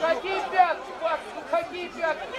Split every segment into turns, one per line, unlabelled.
Какие пятки, ну какие пятки?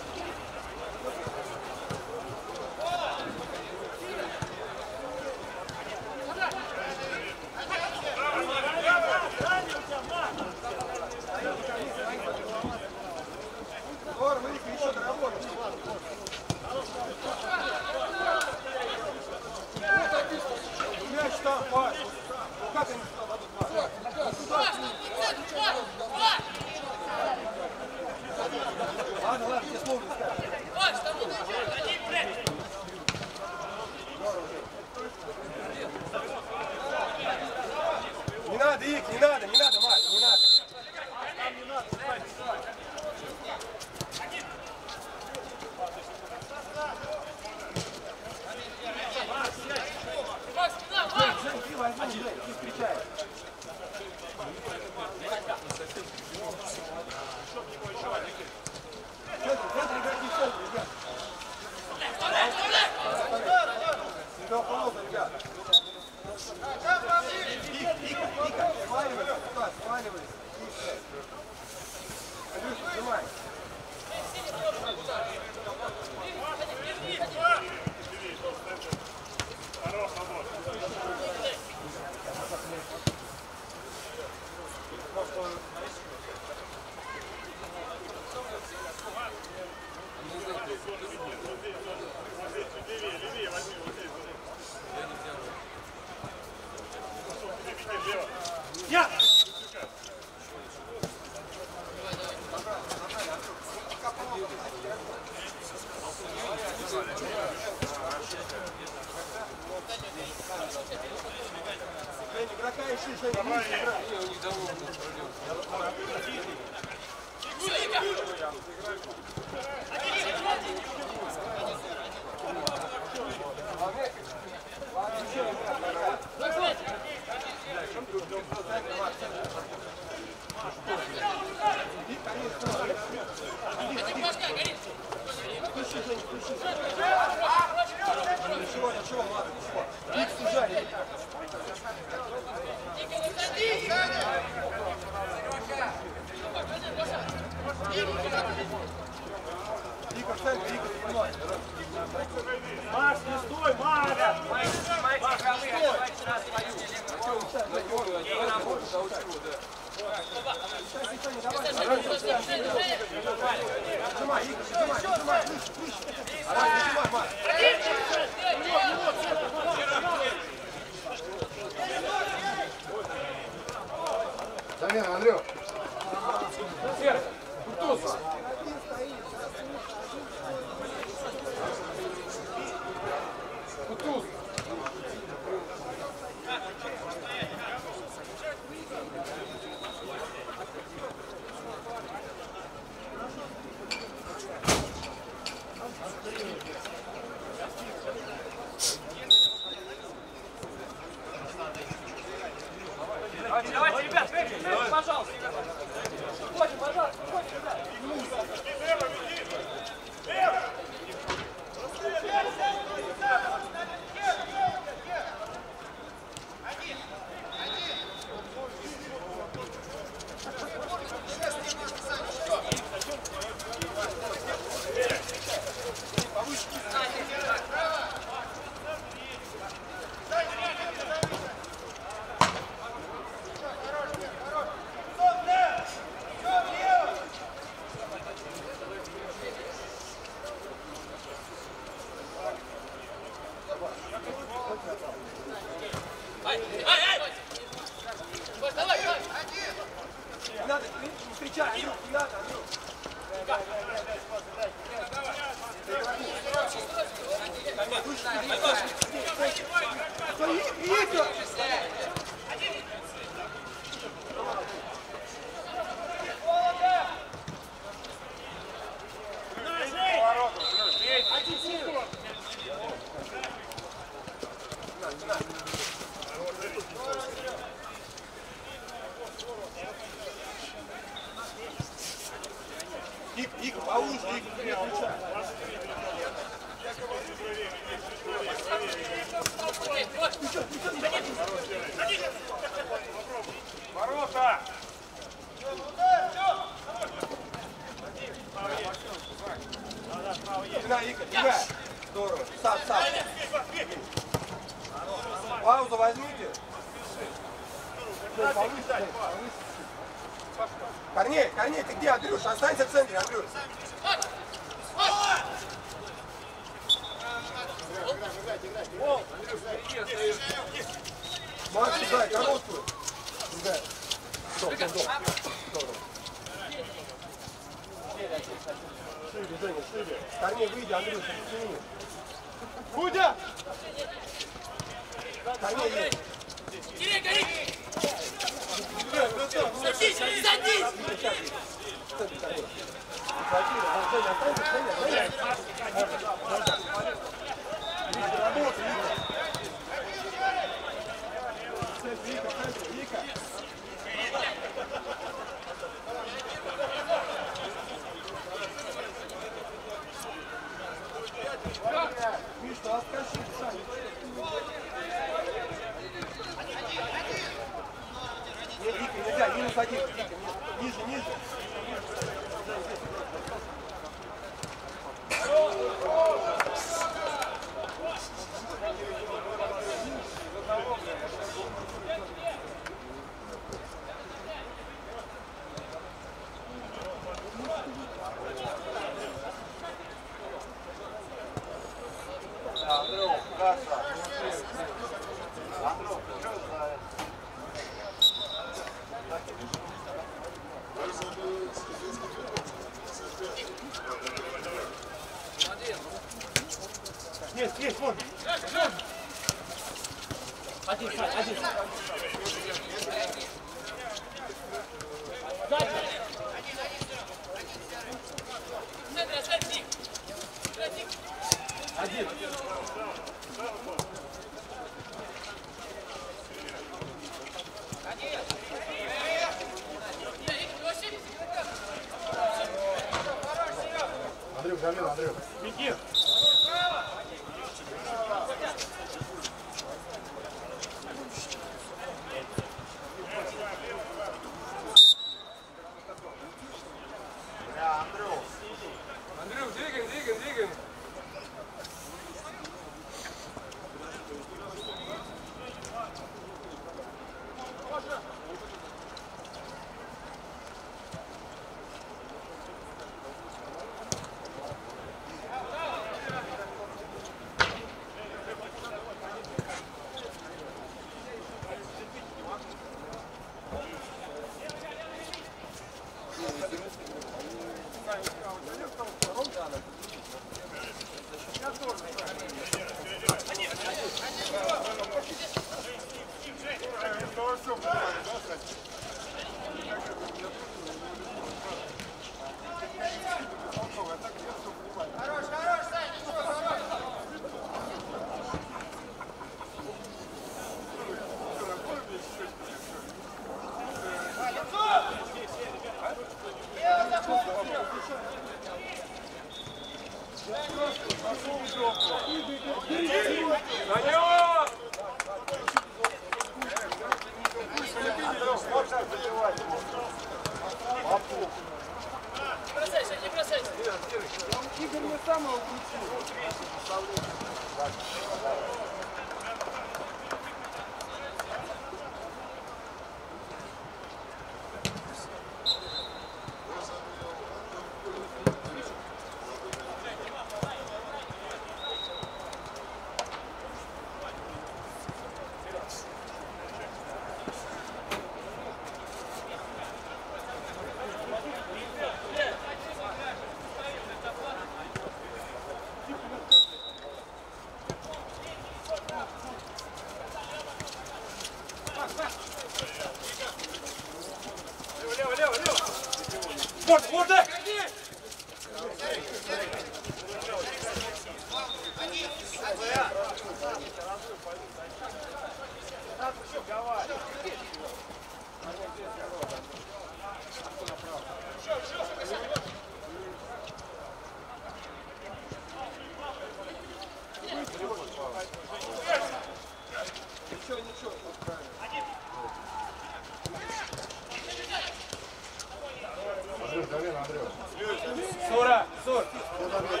Сура, Сур. Давай,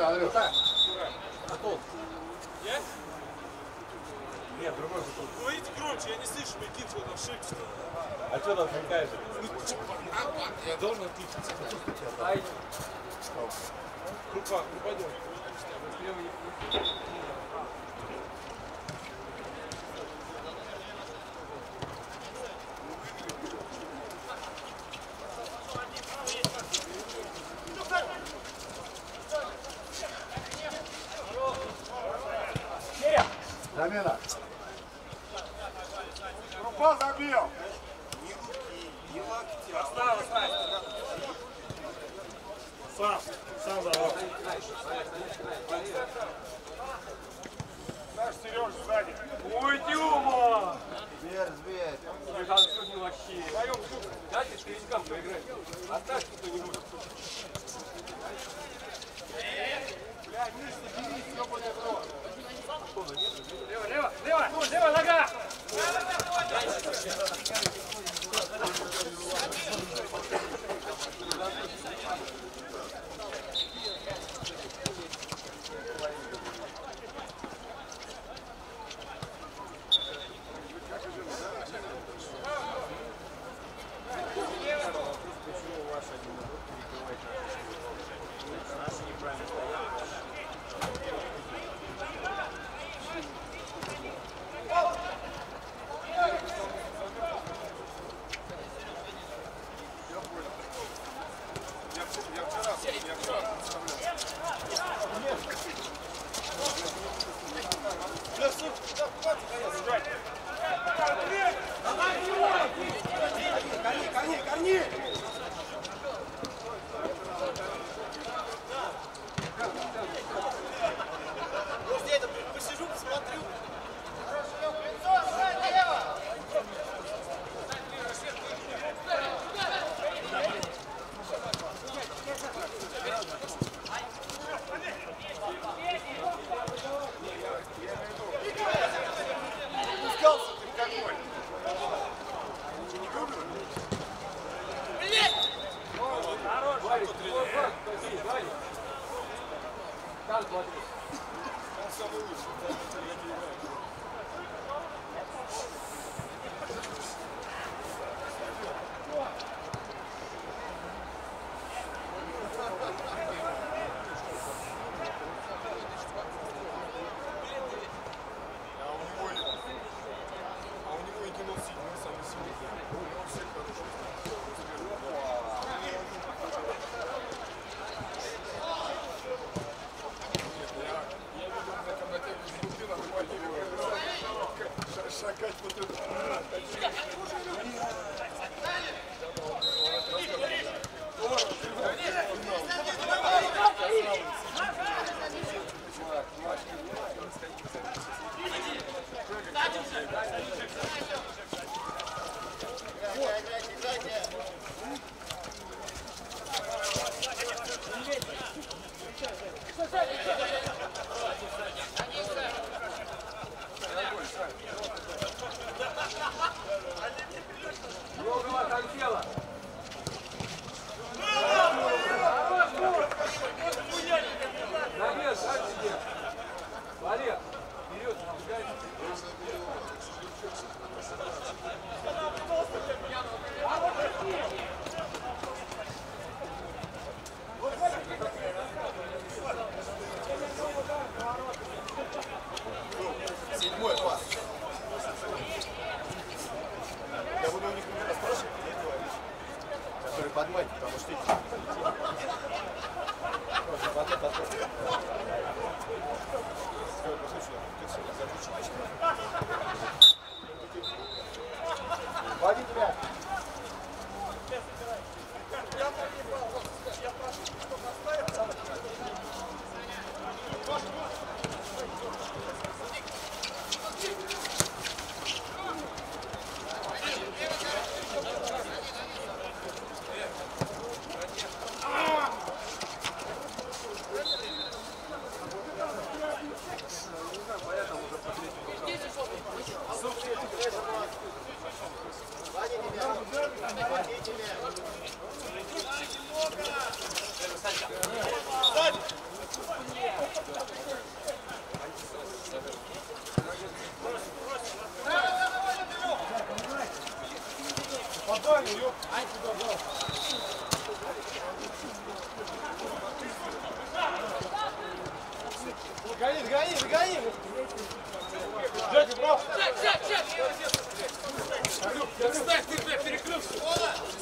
me Мишка, идем поиграть. Оставь,
что
ты не
Гони, гони, гони! Джеки, прав!
Джек, Джек, Джек! Ставь ты, бля,
переключишь!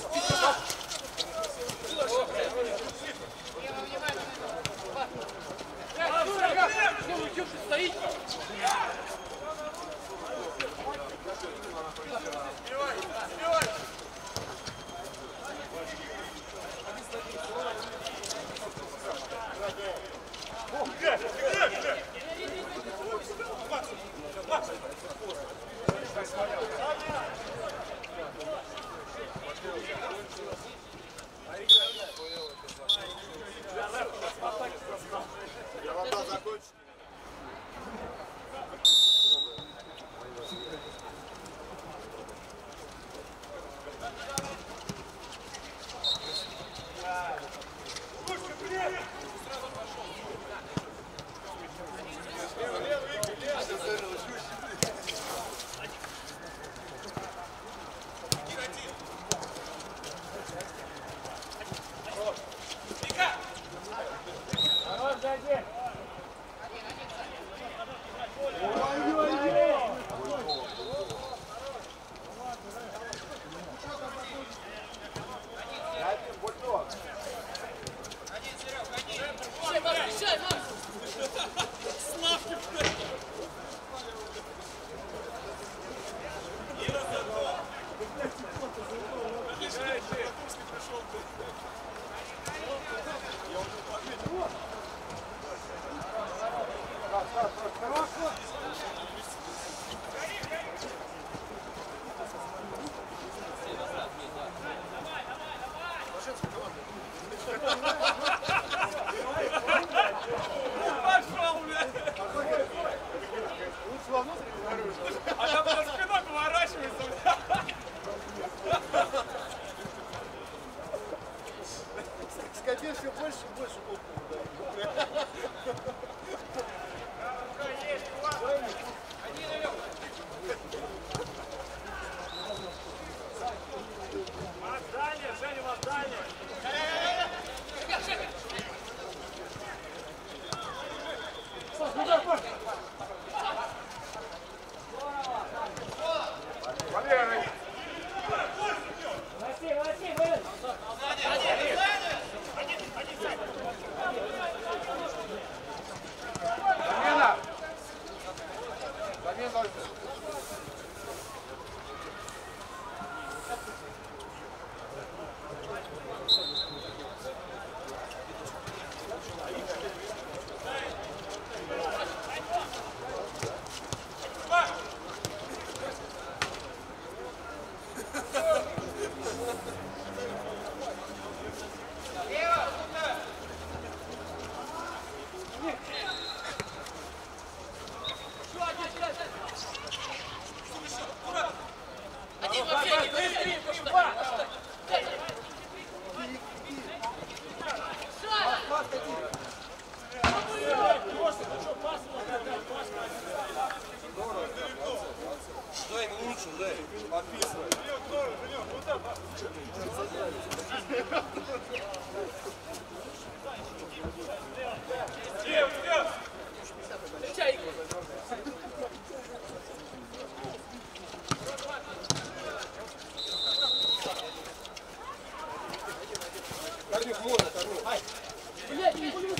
Блядь,
не понимаю.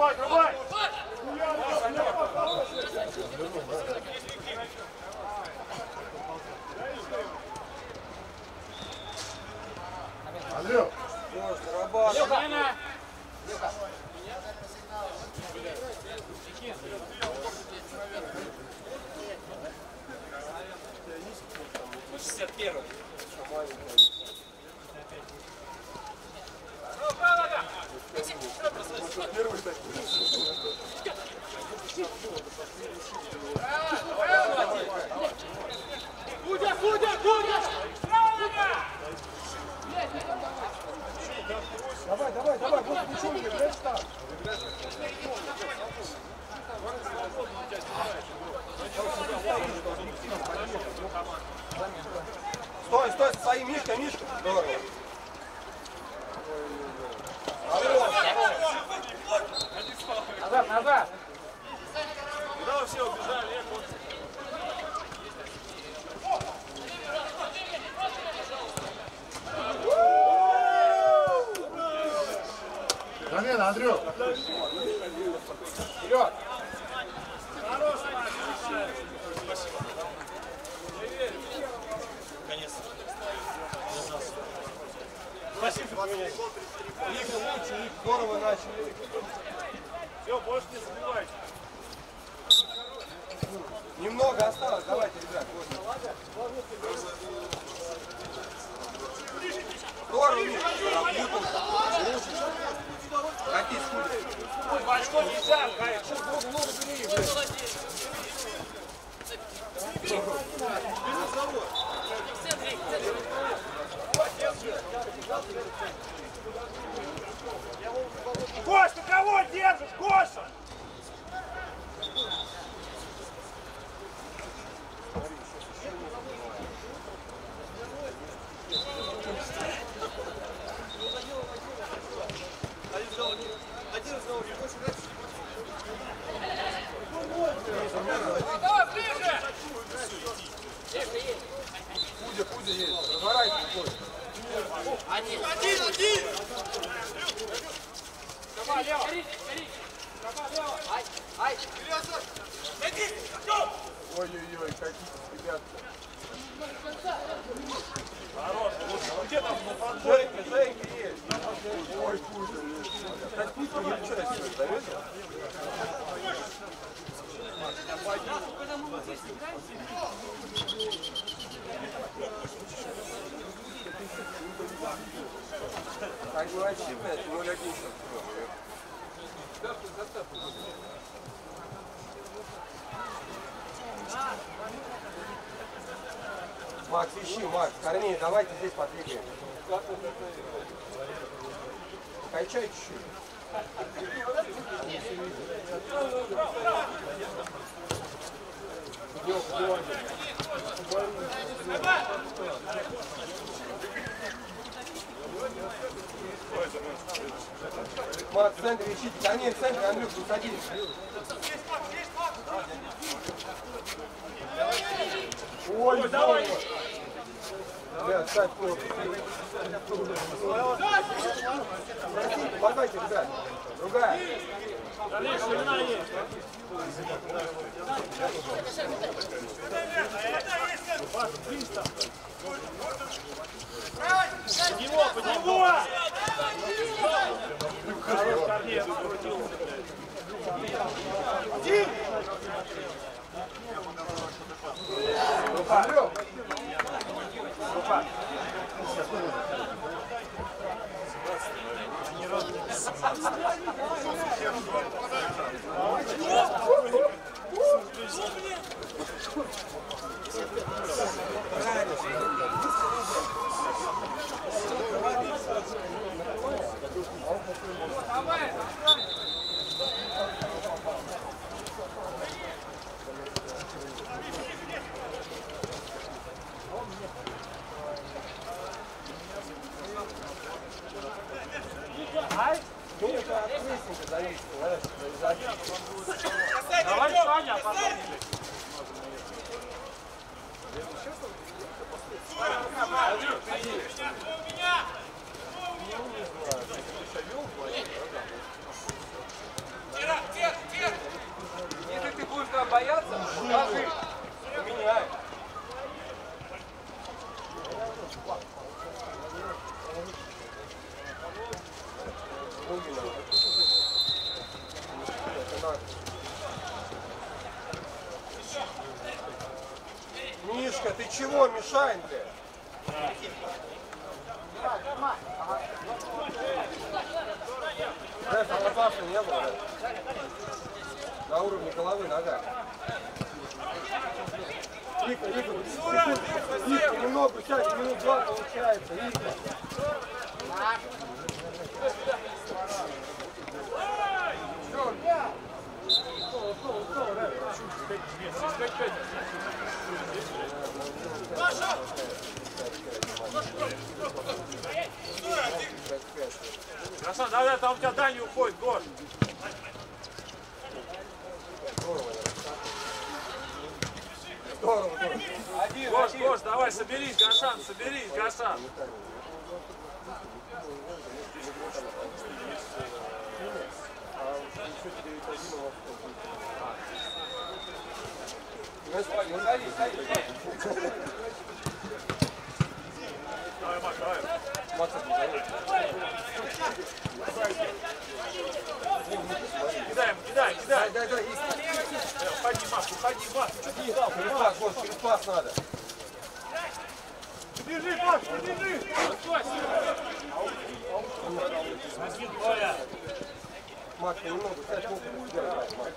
работать, работать! Ищи, Макс, корми, давайте здесь подвигаем. Качай чуть-чуть. Подайте, ребят. Другая.
Его, под него! Хорош,
Корнеев, крутил. Дим! Рука! Давай, давай!
Давай, Саня, потом Игорь.
Если ты чего мешаем-то? Да, там опасно не было. да? На уровне головы нога. Вика, Вика, Вика, немного сядь, минут два получается, Вика.
Хорошо, давай, там у тебя Даня уходит, Гош.
Здорово, здорово. Один,
Гош,
один.
Гош, давай, соберись, Гашан, соберись, Гашан.
Ну, смотри, ну, садись, садись.
Давай, Маш, давай.
Макс, садись.
Кидаем, кидай, кидай.
Дай, дай, дай, есть.
Э, Уходи, Маш, уходи, Маш. Ты что ты не дал?
Через пас, вот, через пас надо.
Бежи, Маш, бежи. Один, Коля.
Макс, немного, сядь, руку будешь держать, Макс.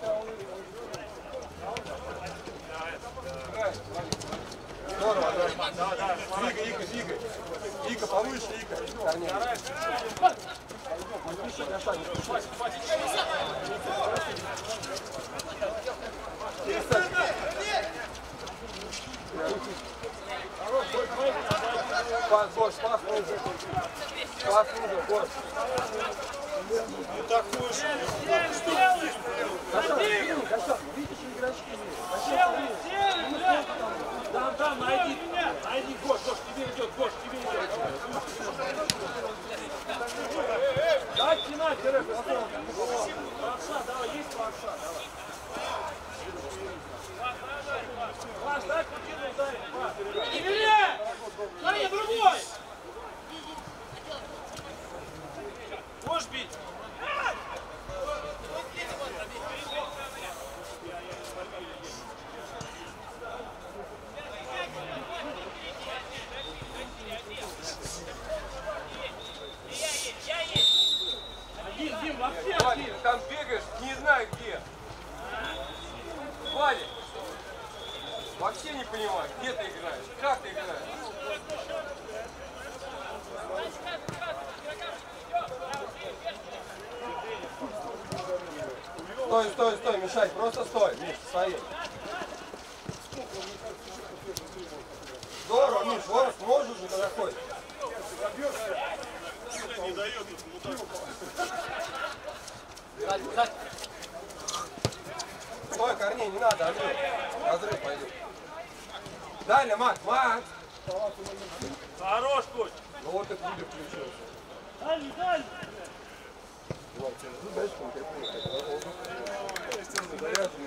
Здорово, да.
Давай, давай,
Двигай, Ика, двигай. Ика, повыше, Ика. Корней. Миша, Гаша, не спеши. Пас, Гош, пас ниже. Пас ниже, Гош.
Так выше.
Гаша, блин, Гаша, видишь, игрочки есть.
Там, найди, найди, Гош, Гош, тебе идет, Гош, тебе идет. Давай, пинай, Терек, правша, давай, есть правша, давай. Паш, дай кутину ударить, Паш.
Илья! Смотри, другой!
Можешь бить? Дим, Дим, вообще
Валя, ты там бегаешь, не знаю где. Валя, вообще не понимаю, где ты играешь, как ты играешь. Стой, стой, стой, мешай, просто стой, Миш, стои. Здорово, Миш, ворос можешь же когда ходишь?
Не дает.
Стой, Корней, не надо, Андрей. Разрыв пойдет. Далее, Макс, Макс.
хорош, Кость.
Ну вот это видео включился.
Дальний, дальний.
Ну, дальше он кайфует. Заряженный.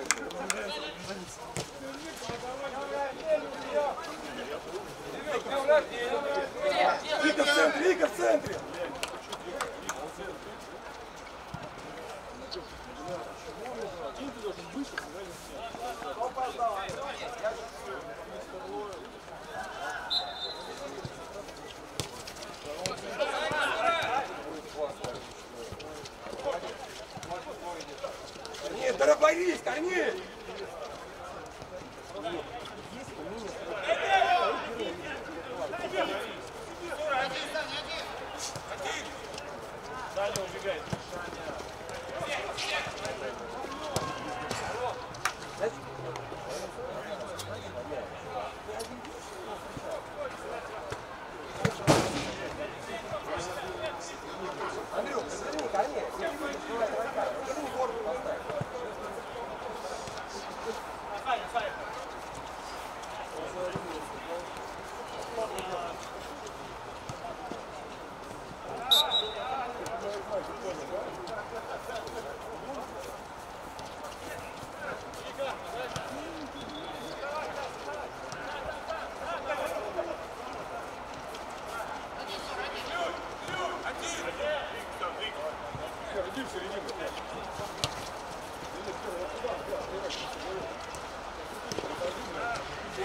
Вика в центре, Вика в центре. Торопорись, Корней!
Даня убегает.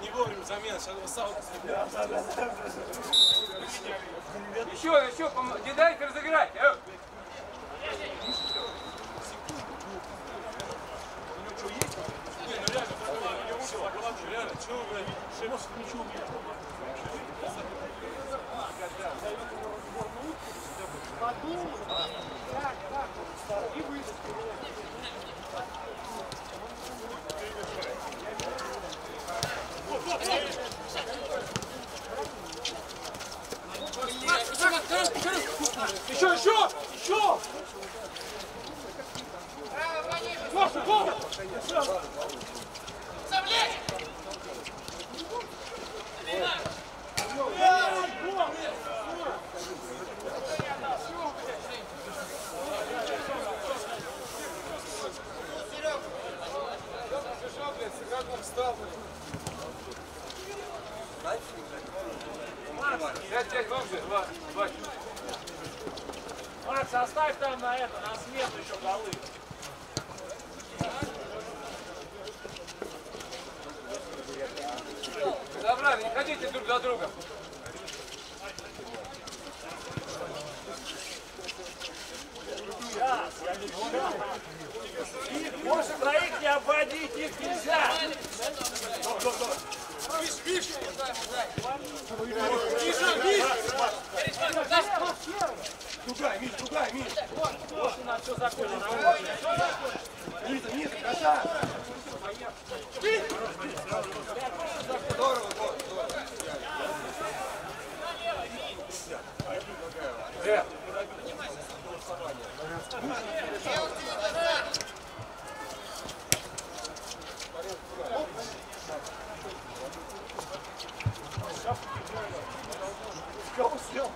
Не
вовремя замена, сейчас его саунд
Еще, еще, пом- не дайте разыграть. Э,
Реально, чего вы, блядь, шеф, ничего нет.
Еще, еще! Еще! Маша, гол!
Сядь, сядь глубже. Два, два.
Макс, оставь там на это, на смену еще голы.
Забрали, не ходите друг за другом.
Сейчас, я не больше троих не обводить, их нельзя.
Другая, Миш, другая, Миш.
Вот у нас все закончено.
Низа, низа, красава. Здорово, здорово, здорово. Смотри,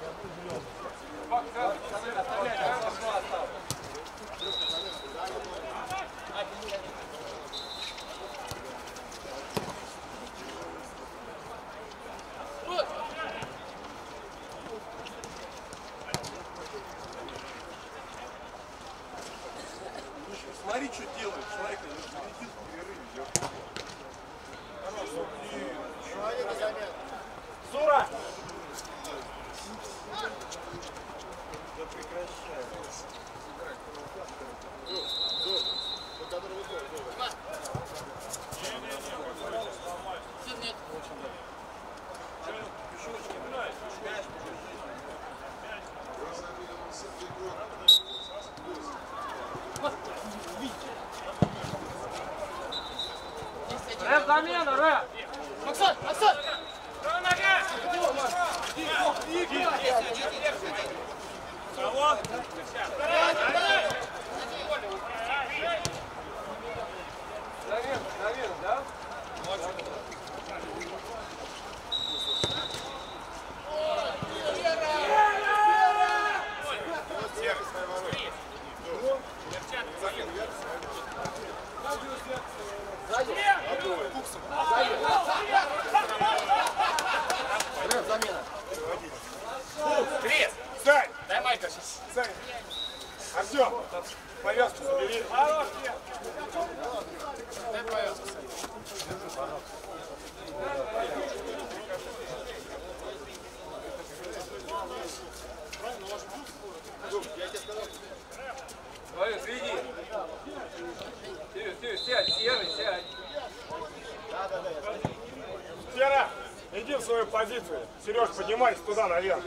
Сереж, поднимайся туда наверх.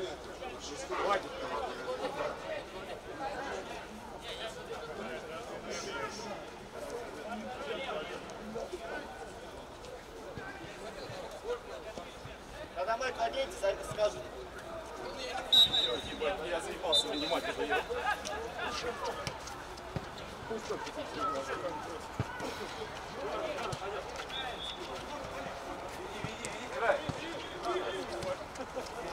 Хватит.
Когда мы кладете, скажут.
Ебать, я заебался вынимать это я.
Thank you.
Thank you.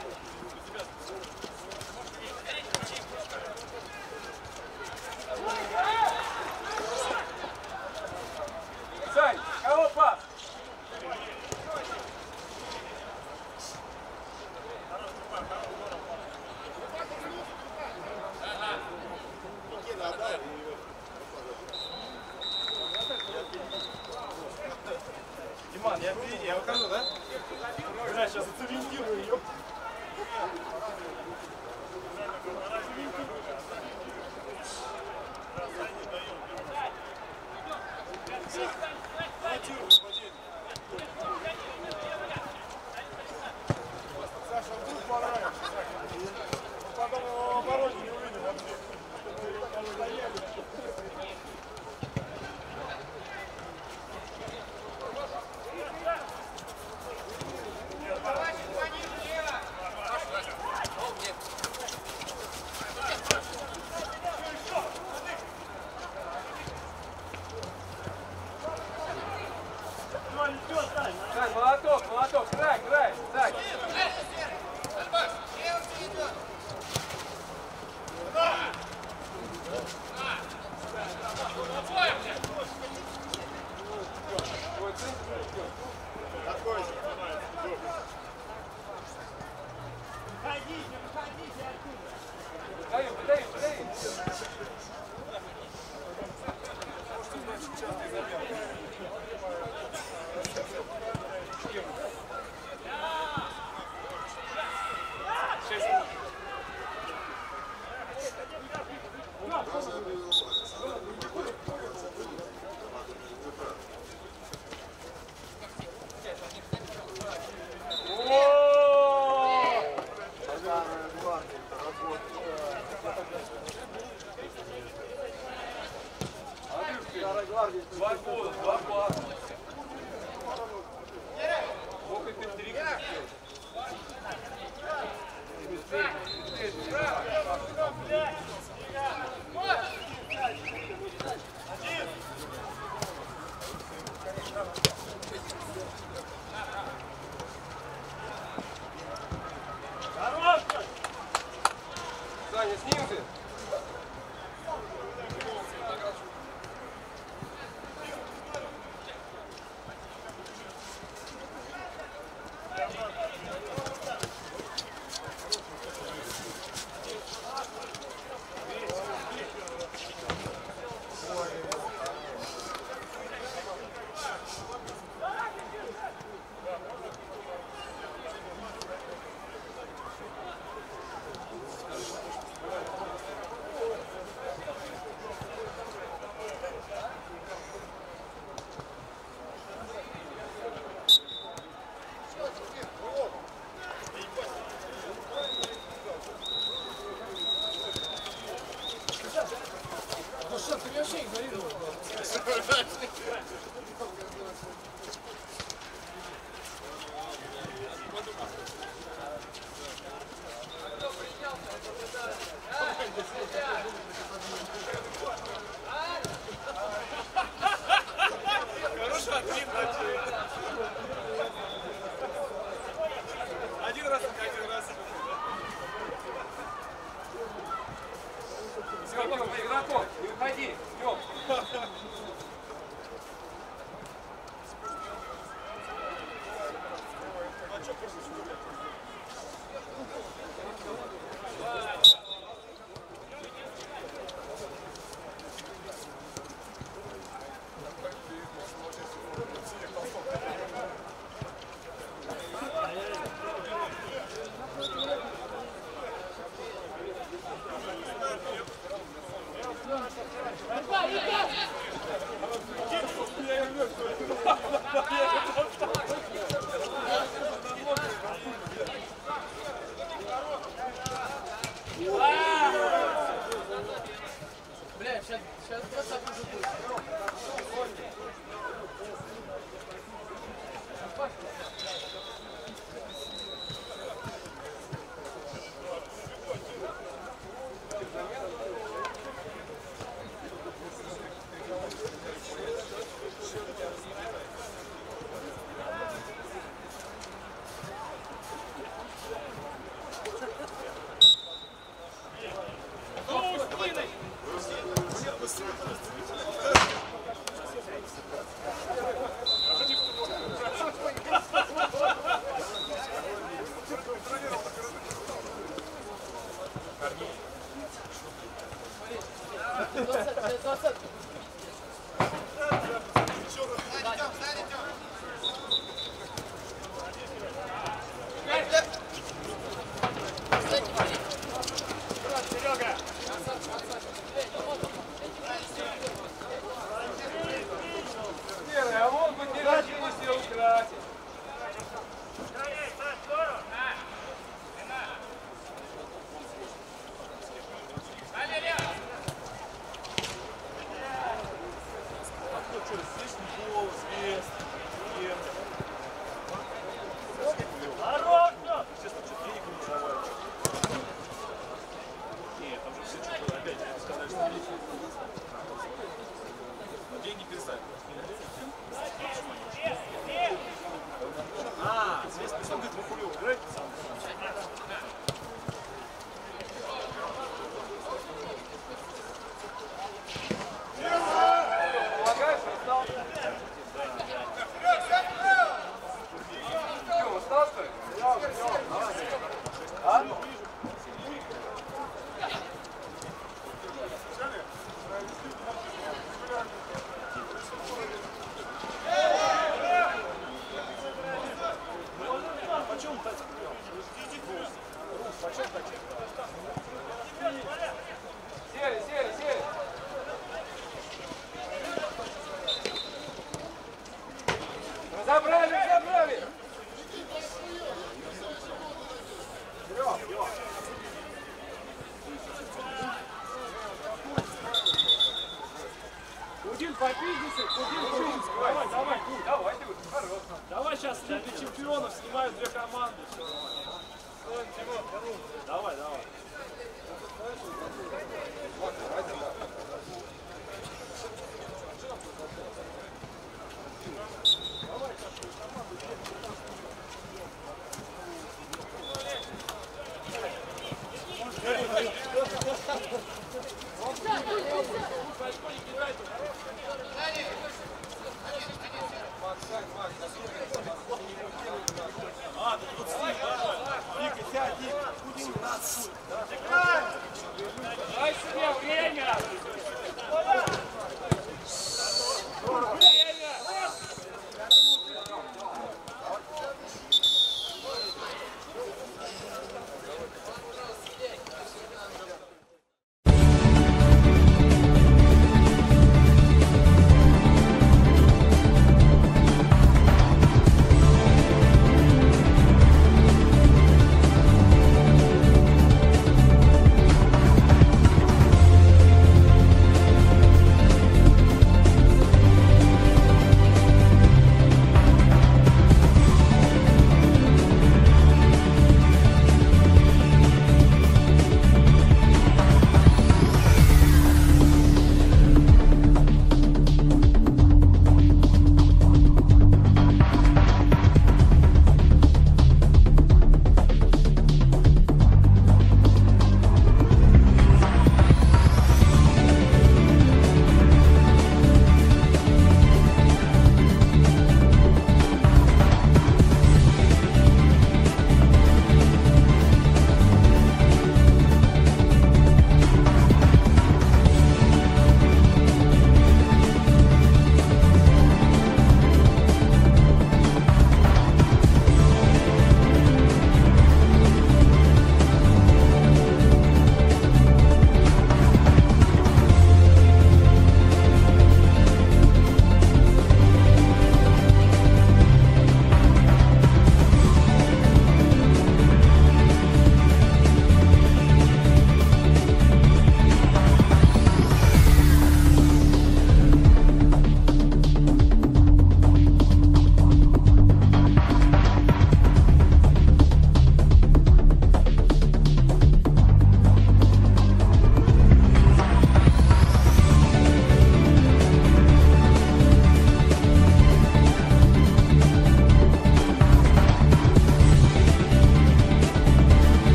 Дай себе время!